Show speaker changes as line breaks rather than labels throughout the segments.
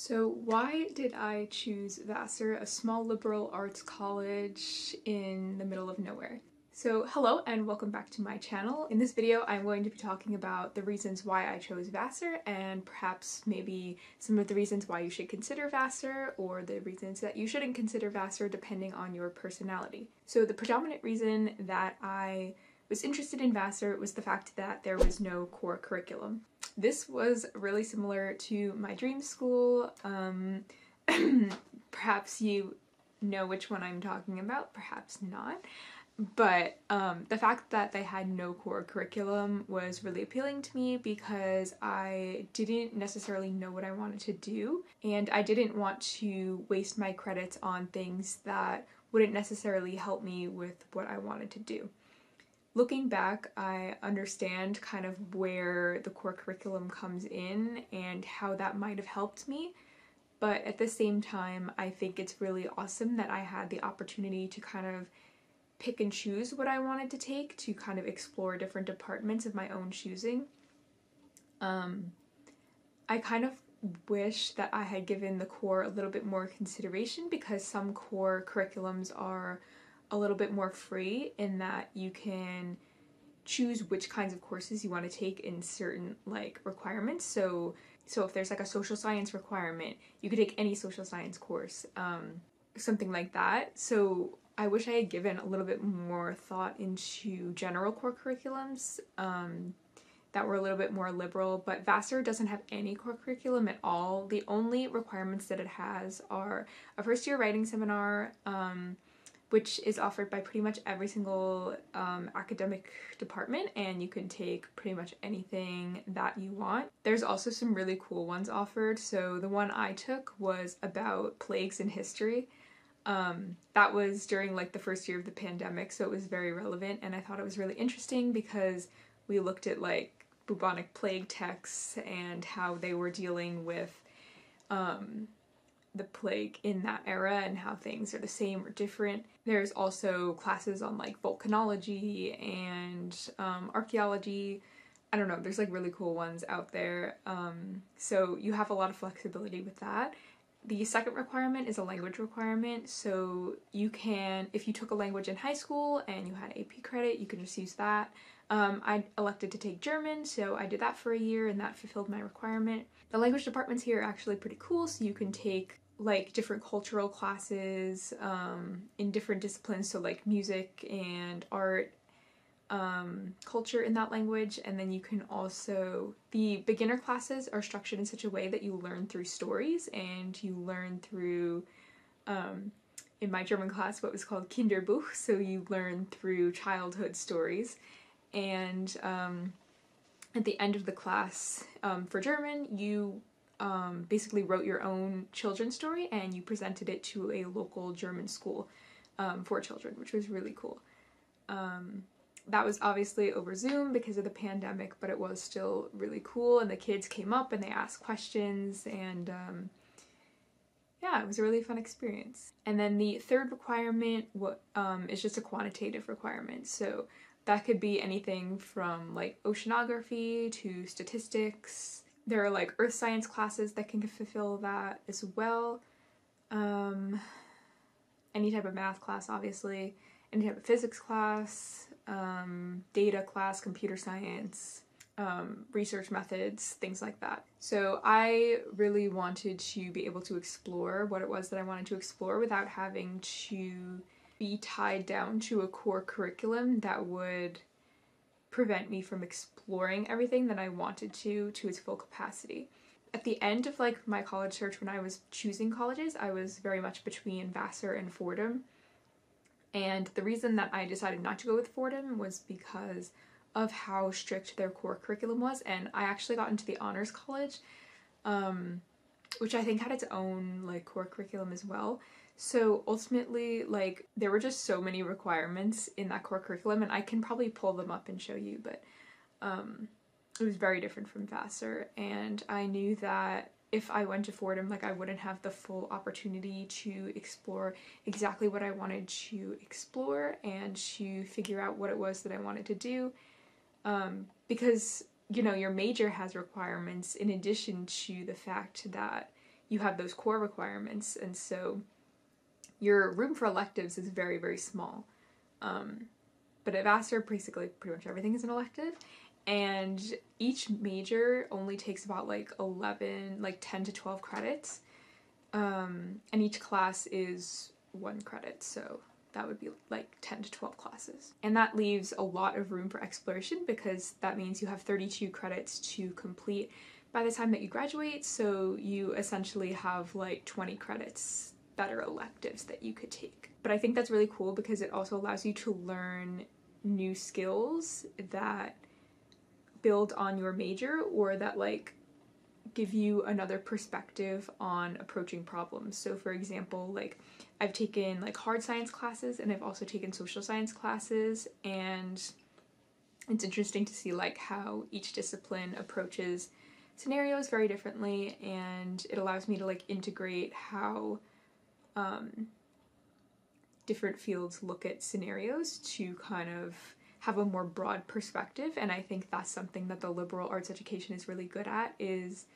So why did I choose Vassar, a small liberal arts college in the middle of nowhere? So hello and welcome back to my channel. In this video I'm going to be talking about the reasons why I chose Vassar and perhaps maybe some of the reasons why you should consider Vassar or the reasons that you shouldn't consider Vassar depending on your personality. So the predominant reason that I was interested in Vassar was the fact that there was no core curriculum. This was really similar to my dream school. Um, perhaps you know which one I'm talking about, perhaps not. But um, the fact that they had no core curriculum was really appealing to me because I didn't necessarily know what I wanted to do, and I didn't want to waste my credits on things that wouldn't necessarily help me with what I wanted to do. Looking back, I understand kind of where the core curriculum comes in and how that might have helped me. But at the same time, I think it's really awesome that I had the opportunity to kind of pick and choose what I wanted to take to kind of explore different departments of my own choosing. Um, I kind of wish that I had given the core a little bit more consideration because some core curriculums are a little bit more free in that you can choose which kinds of courses you want to take in certain like requirements. So so if there's like a social science requirement, you could take any social science course, um, something like that. So I wish I had given a little bit more thought into general core curriculums um, that were a little bit more liberal, but Vassar doesn't have any core curriculum at all. The only requirements that it has are a first year writing seminar, um, which is offered by pretty much every single um, academic department, and you can take pretty much anything that you want. There's also some really cool ones offered. So the one I took was about plagues in history. Um, that was during like the first year of the pandemic, so it was very relevant, and I thought it was really interesting because we looked at like bubonic plague texts and how they were dealing with um, the plague in that era and how things are the same or different. There's also classes on like volcanology and um, archaeology. I don't know, there's like really cool ones out there. Um, so you have a lot of flexibility with that. The second requirement is a language requirement, so you can, if you took a language in high school and you had AP credit, you can just use that. Um, I elected to take German, so I did that for a year and that fulfilled my requirement. The language departments here are actually pretty cool, so you can take like different cultural classes um, in different disciplines, so like music and art um, culture in that language. And then you can also the beginner classes are structured in such a way that you learn through stories and you learn through um, in my German class what was called Kinderbuch. So you learn through childhood stories. And um, at the end of the class um, for German you um, basically wrote your own children's story and you presented it to a local German school um, for children which was really cool. Um, that was obviously over Zoom because of the pandemic, but it was still really cool. And the kids came up and they asked questions, and um, yeah, it was a really fun experience. And then the third requirement um, is just a quantitative requirement. So that could be anything from like oceanography to statistics. There are like earth science classes that can fulfill that as well. Um, any type of math class, obviously, any type of physics class, um, data class, computer science, um, research methods, things like that. So I really wanted to be able to explore what it was that I wanted to explore without having to be tied down to a core curriculum that would prevent me from exploring everything that I wanted to to its full capacity. At the end of like my college search when I was choosing colleges, I was very much between Vassar and Fordham. And the reason that I decided not to go with Fordham was because of how strict their core curriculum was. And I actually got into the honors college, um, which I think had its own like core curriculum as well. So ultimately, like, there were just so many requirements in that core curriculum, and I can probably pull them up and show you, but um, it was very different from Vassar. And I knew that if I went to Fordham, like I wouldn't have the full opportunity to explore exactly what I wanted to explore and to figure out what it was that I wanted to do. Um, because, you know, your major has requirements in addition to the fact that you have those core requirements, and so your room for electives is very, very small. Um, but at Vassar, basically, pretty much everything is an elective, and each major only takes about like 11, like 10 to 12 credits, um, and each class is one credit, so that would be like 10 to 12 classes. And that leaves a lot of room for exploration because that means you have 32 credits to complete by the time that you graduate, so you essentially have like 20 credits that are electives that you could take. But I think that's really cool because it also allows you to learn new skills that build on your major or that like give you another perspective on approaching problems. So for example, like I've taken like hard science classes and I've also taken social science classes and it's interesting to see like how each discipline approaches scenarios very differently and it allows me to like integrate how um, different fields look at scenarios to kind of have a more broad perspective and i think that's something that the liberal arts education is really good at is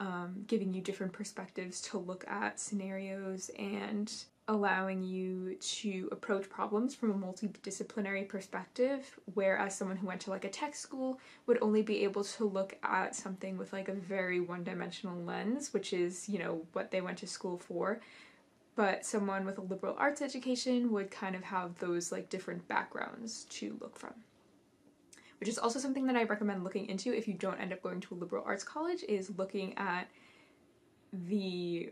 um, giving you different perspectives to look at scenarios and allowing you to approach problems from a multidisciplinary perspective whereas someone who went to like a tech school would only be able to look at something with like a very one-dimensional lens which is you know what they went to school for but someone with a liberal arts education would kind of have those like different backgrounds to look from. Which is also something that I recommend looking into if you don't end up going to a liberal arts college is looking at the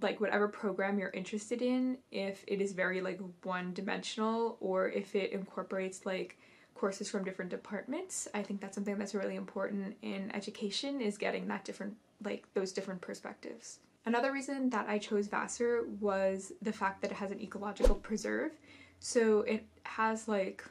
like whatever program you're interested in if it is very like one dimensional or if it incorporates like courses from different departments. I think that's something that's really important in education is getting that different like those different perspectives another reason that i chose vassar was the fact that it has an ecological preserve. So it has like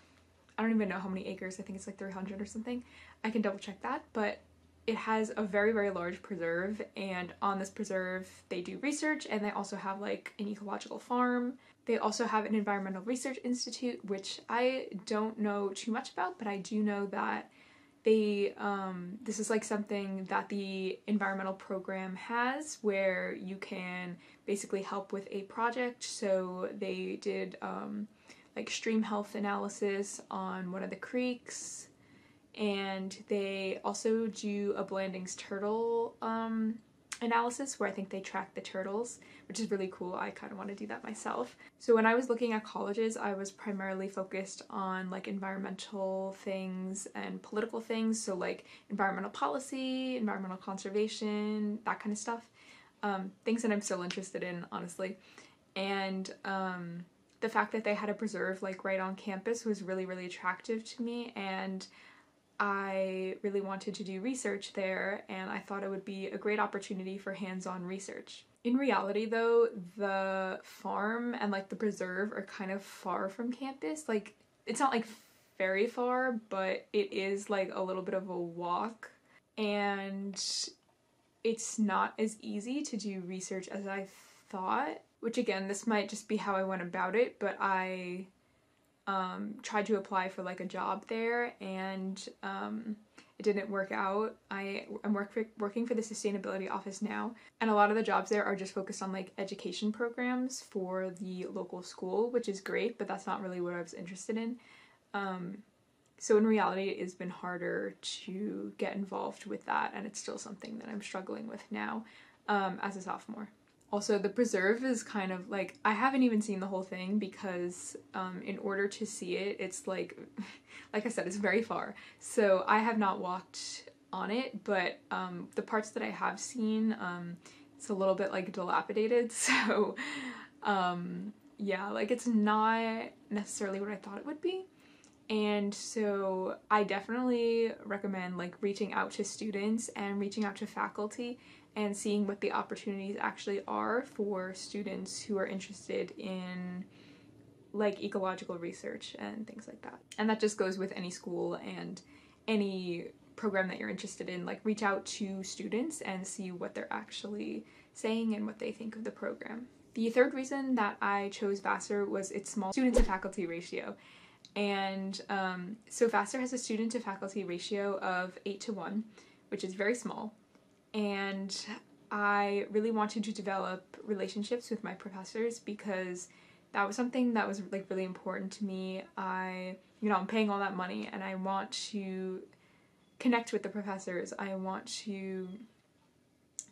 i don't even know how many acres i think it's like 300 or something. I can double check that but it has a very very large preserve and on this preserve they do research and they also have like an ecological farm. They also have an environmental research institute which i don't know too much about but i do know that they um, this is like something that the environmental program has where you can basically help with a project. So they did um, like stream health analysis on one of the creeks. And they also do a Blanding's turtle um, analysis where I think they track the turtles, which is really cool. I kind of want to do that myself. So when I was looking at colleges, I was primarily focused on like environmental things and political things, so like environmental policy, environmental conservation, that kind of stuff. Um, things that I'm still interested in, honestly. And um, the fact that they had a preserve like right on campus was really, really attractive to me and I really wanted to do research there and I thought it would be a great opportunity for hands-on research. In reality though, the farm and like the preserve are kind of far from campus. Like it's not like very far, but it is like a little bit of a walk and it's not as easy to do research as I thought, which again, this might just be how I went about it, but I um, tried to apply for like a job there and um, it didn't work out. I am work for, working for the sustainability office now, and a lot of the jobs there are just focused on like education programs for the local school, which is great, but that's not really what I was interested in. Um, so in reality, it has been harder to get involved with that, and it's still something that I'm struggling with now um, as a sophomore. Also, the preserve is kind of like I haven't even seen the whole thing because um, in order to see it, it's like, like I said, it's very far. So I have not walked on it, but um, the parts that I have seen, um, it's a little bit like dilapidated. So um, yeah, like it's not necessarily what I thought it would be. And so I definitely recommend like reaching out to students and reaching out to faculty and seeing what the opportunities actually are for students who are interested in like ecological research and things like that. And that just goes with any school and any program that you're interested in. Like reach out to students and see what they're actually saying and what they think of the program. The third reason that I chose Vassar was its small student to faculty ratio. And um, so Vassar has a student to faculty ratio of 8 to 1, which is very small and I really wanted to develop relationships with my professors because that was something that was like really important to me. I, you know, I'm paying all that money and I want to connect with the professors. I want to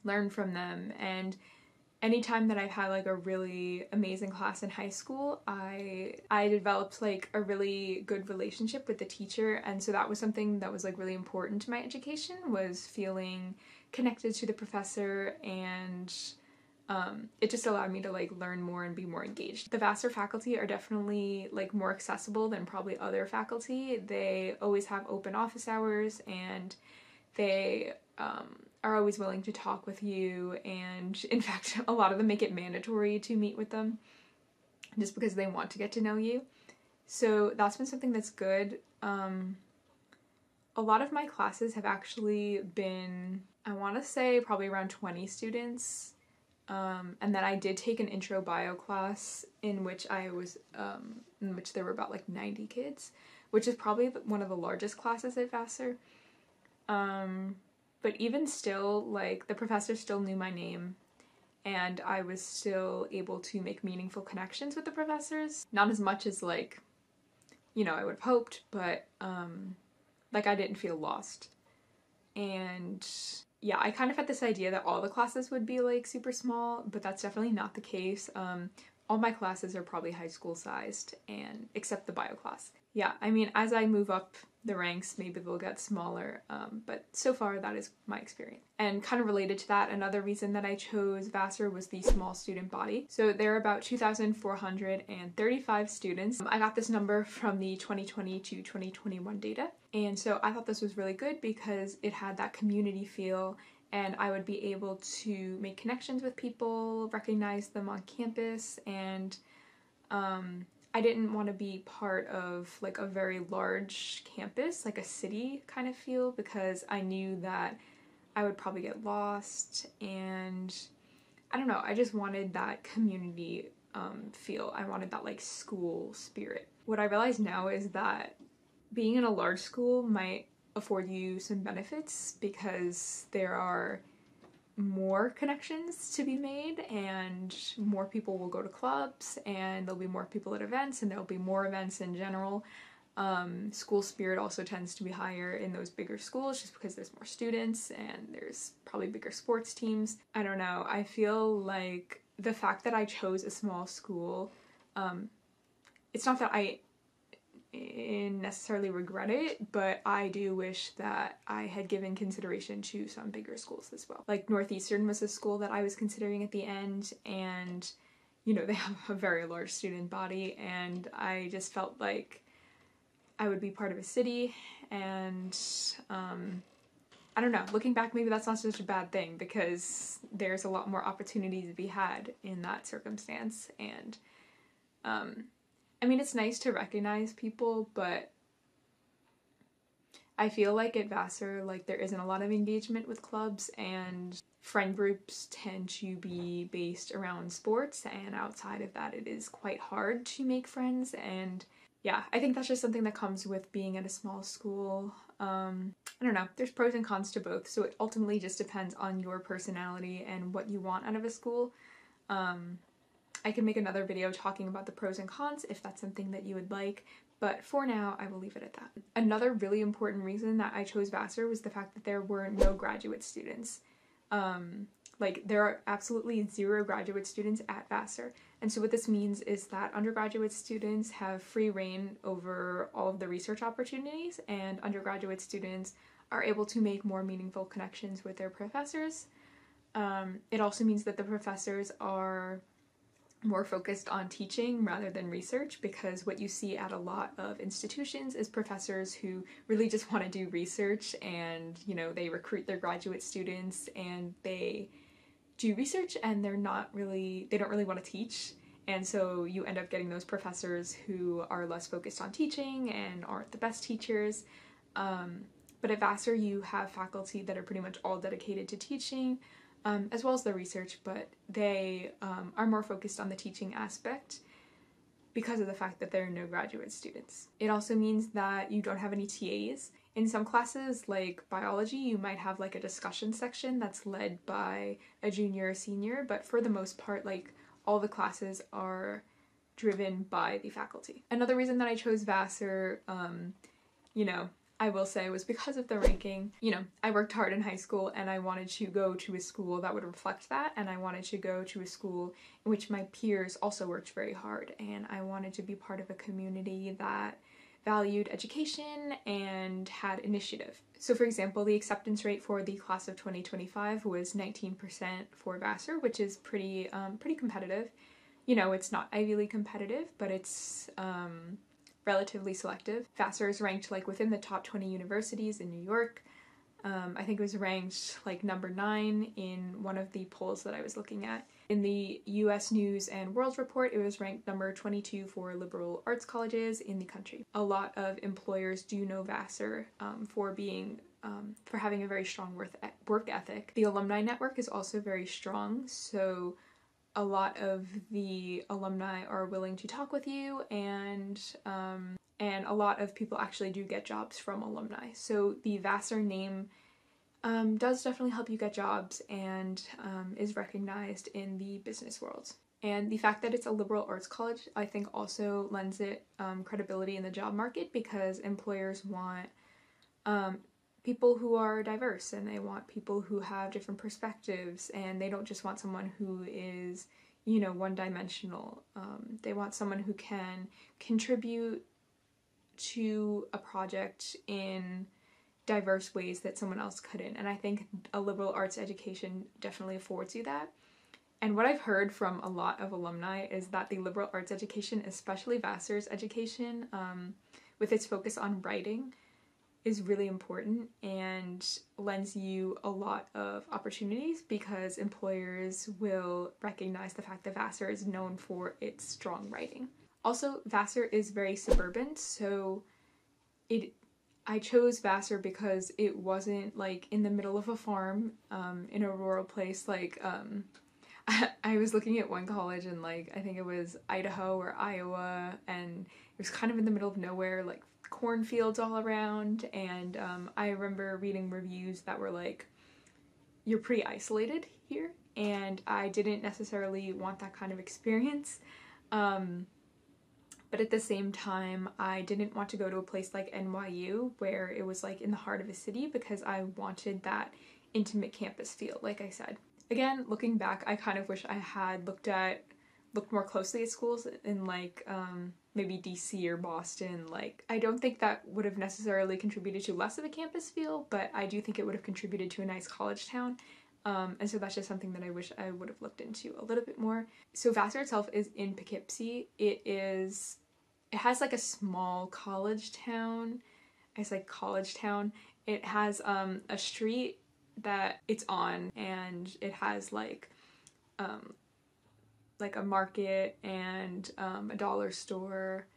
learn from them and anytime that I've had like a really amazing class in high school, I I developed like a really good relationship with the teacher and so that was something that was like really important to my education was feeling connected to the professor and um, it just allowed me to like learn more and be more engaged. The Vassar faculty are definitely like more accessible than probably other faculty. They always have open office hours and they um, are always willing to talk with you and in fact a lot of them make it mandatory to meet with them just because they want to get to know you. So that's been something that's good. Um, a lot of my classes have actually been, I want to say probably around 20 students. Um, and then I did take an intro bio class in which I was, um, in which there were about like 90 kids, which is probably one of the largest classes at Vassar. Um, but even still, like, the professor still knew my name, and I was still able to make meaningful connections with the professors. Not as much as, like, you know, I would have hoped, but, um, like, I didn't feel lost. And yeah, I kind of had this idea that all the classes would be, like, super small, but that's definitely not the case. Um, all my classes are probably high school sized, and except the bio class. Yeah, I mean, as I move up the ranks, maybe they'll get smaller. Um, but so far, that is my experience. And kind of related to that, another reason that I chose Vassar was the small student body. So there are about 2,435 students. I got this number from the 2020 to 2021 data. And so I thought this was really good because it had that community feel and I would be able to make connections with people, recognize them on campus, and um, I didn't want to be part of like a very large campus, like a city kind of feel, because I knew that I would probably get lost and I don't know, I just wanted that community um, feel. I wanted that like school spirit. What I realize now is that being in a large school might afford you some benefits because there are more connections to be made and more people will go to clubs and there'll be more people at events and there'll be more events in general. Um, school spirit also tends to be higher in those bigger schools just because there's more students and there's probably bigger sports teams. I don't know. I feel like the fact that I chose a small school, um, it's not that I necessarily regret it, but I do wish that I had given consideration to some bigger schools as well. Like Northeastern was a school that I was considering at the end, and you know, they have a very large student body, and I just felt like I would be part of a city, and um, I don't know, looking back, maybe that's not such a bad thing because there's a lot more opportunity to be had in that circumstance, and um, I mean, it's nice to recognize people, but I feel like at Vassar, like there isn't a lot of engagement with clubs and friend groups tend to be based around sports and outside of that it is quite hard to make friends and yeah, I think that's just something that comes with being at a small school. Um, I don't know, there's pros and cons to both, so it ultimately just depends on your personality and what you want out of a school. Um, I can make another video talking about the pros and cons if that's something that you would like, but for now, I will leave it at that. Another really important reason that I chose Vassar was the fact that there were no graduate students. Um, like, there are absolutely zero graduate students at Vassar. And so what this means is that undergraduate students have free reign over all of the research opportunities, and undergraduate students are able to make more meaningful connections with their professors. Um, it also means that the professors are more focused on teaching rather than research because what you see at a lot of institutions is professors who really just want to do research and you know they recruit their graduate students and they do research and they're not really they don't really want to teach. And so you end up getting those professors who are less focused on teaching and aren't the best teachers. Um, but at Vassar you have faculty that are pretty much all dedicated to teaching um, as well as the research, but they um, are more focused on the teaching aspect because of the fact that there are no graduate students. It also means that you don't have any TAs, in some classes, like biology, you might have like a discussion section that's led by a junior or senior, but for the most part, like all the classes are driven by the faculty. Another reason that I chose Vassar, um, you know, I will say it was because of the ranking. You know, I worked hard in high school and I wanted to go to a school that would reflect that and I wanted to go to a school in which my peers also worked very hard and I wanted to be part of a community that valued education and had initiative. So for example, the acceptance rate for the class of 2025 was 19% for Vassar, which is pretty um, pretty competitive. You know, it's not Ivy League competitive, but it's um, relatively selective. Vassar is ranked like within the top 20 universities in New York. Um, I think it was ranked like number nine in one of the polls that I was looking at. In the US News and World Report, it was ranked number 22 for liberal arts colleges in the country. A lot of employers do know Vassar um, for being um, for having a very strong work ethic. The alumni network is also very strong, so a lot of the alumni are willing to talk with you and um, and a lot of people actually do get jobs from alumni. So the Vassar name um, does definitely help you get jobs and um, is recognized in the business world. And the fact that it's a liberal arts college, I think, also lends it um, credibility in the job market because employers want um, people who are diverse and they want people who have different perspectives and they don't just want someone who is you know one dimensional um, they want someone who can contribute to a project in diverse ways that someone else couldn't. And i think a liberal arts education definitely affords you that. And what i've heard from a lot of alumni is that the liberal arts education especially vassar's education um, with its focus on writing is really important and lends you a lot of opportunities because employers will recognize the fact that Vassar is known for its strong writing. Also, Vassar is very suburban, so it I chose Vassar because it wasn't like in the middle of a farm um, in a rural place like um, I, was looking at one college in like I think it was Idaho or Iowa and it was kind of in the middle of nowhere like cornfields all around, and um, I remember reading reviews that were like, you're pretty isolated here, and I didn't necessarily want that kind of experience. Um, but at the same time, I didn't want to go to a place like NYU where it was like in the heart of a city because I wanted that intimate campus feel, like I said. Again, looking back, I kind of wish I had looked at looked more closely at schools in like um, maybe DC or Boston, like I don't think that would have necessarily contributed to less of a campus feel, but I do think it would have contributed to a nice college town. Um, and so that's just something that I wish I would have looked into a little bit more. So Vassar itself is in Poughkeepsie. It is, it has like a small college town. It's like college town. It has um, a street that it's on and it has like um, like a market and um, a dollar store,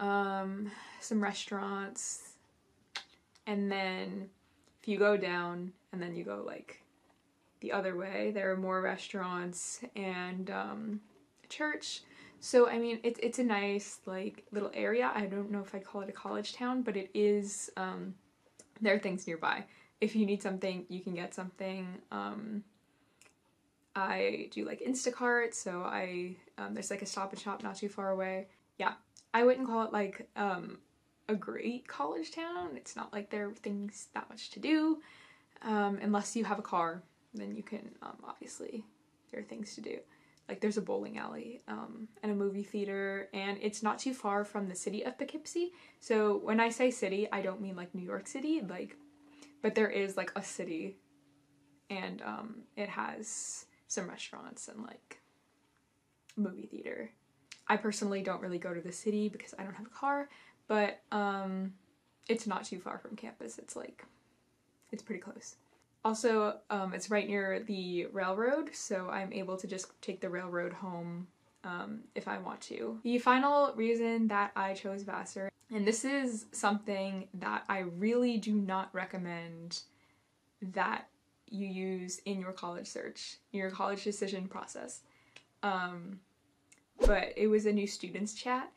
um, some restaurants, and then if you go down and then you go like the other way, there are more restaurants and um, a church. So I mean, it's it's a nice like little area. I don't know if I call it a college town, but it is. Um, there are things nearby. If you need something, you can get something. I do like Instacart, so I um, there's like a stop and shop not too far away. Yeah, I wouldn't call it like um, a great college town. It's not like there are things that much to do, um, unless you have a car. Then you can um, obviously there are things to do. Like there's a bowling alley um, and a movie theater, and it's not too far from the city of Poughkeepsie. So when I say city, I don't mean like New York City, like, but there is like a city, and um, it has some restaurants and like movie theater. I personally don't really go to the city because I don't have a car, but um, it's not too far from campus. It's like, it's pretty close. Also, um, it's right near the railroad, so I'm able to just take the railroad home um, if I want to. The final reason that I chose Vassar, and this is something that I really do not recommend that you use in your college search, your college decision process. Um, but it was a new students chat,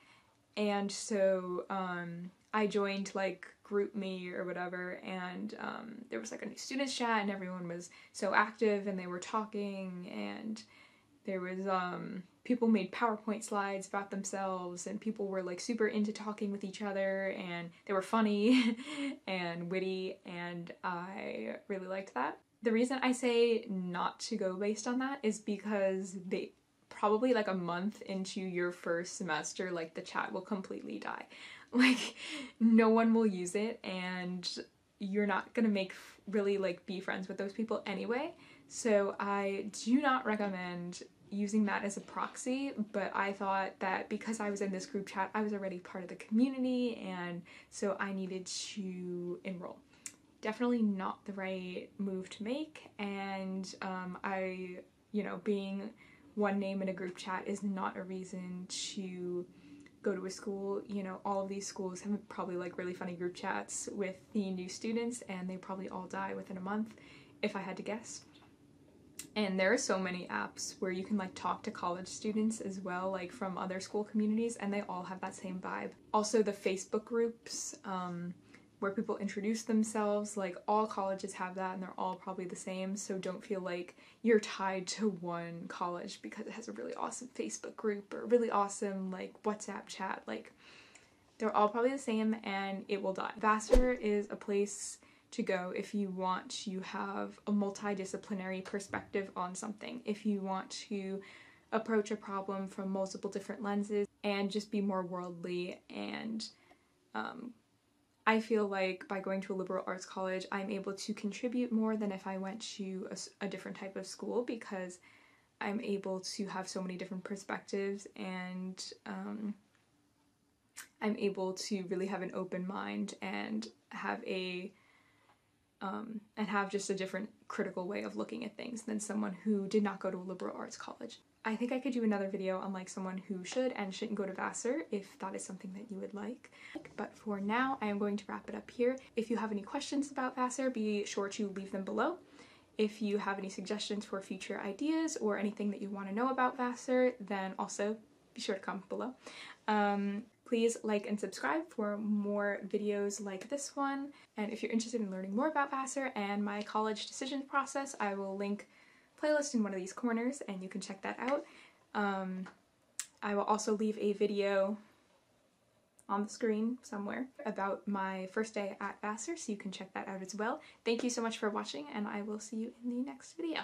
and so um, I joined like GroupMe or whatever, and um, there was like a new students chat, and everyone was so active, and they were talking, and there was um, people made PowerPoint slides about themselves, and people were like super into talking with each other, and they were funny and witty, and I really liked that. The reason I say not to go based on that is because they probably like a month into your first semester, like the chat will completely die. Like no one will use it and you're not gonna make really like be friends with those people anyway. So I do not recommend using that as a proxy, but I thought that because I was in this group chat, I was already part of the community and so I needed to enroll. Definitely not the right move to make and um, I, you know, being one name in a group chat is not a reason to go to a school. You know, all of these schools have probably like really funny group chats with the new students and they probably all die within a month if I had to guess. And there are so many apps where you can like talk to college students as well, like from other school communities, and they all have that same vibe. Also, the Facebook groups, um, where people introduce themselves. Like all colleges have that and they're all probably the same. So don't feel like you're tied to one college because it has a really awesome Facebook group or really awesome like WhatsApp chat. Like they're all probably the same and it will die. Vassar is a place to go if you want to have a multidisciplinary perspective on something. If you want to approach a problem from multiple different lenses and just be more worldly and um, I feel like by going to a liberal arts college, I'm able to contribute more than if I went to a, a, different type of school because I'm able to have so many different perspectives and um, I'm able to really have an open mind and have a um, and have just a different critical way of looking at things than someone who did not go to a liberal arts college. I think I could do another video on like someone who should and shouldn't go to Vassar if that is something that you would like. But for now, I am going to wrap it up here. If you have any questions about Vassar, be sure to leave them below. If you have any suggestions for future ideas or anything that you want to know about Vassar, then also be sure to comment below. Um, please like and subscribe for more videos like this one. And if you're interested in learning more about Vassar and my college decision process, I will link playlist in one of these corners and you can check that out. Um, I will also leave a video on the screen somewhere about my first day at Vassar so you can check that out as well. Thank you so much for watching and I will see you in the next video.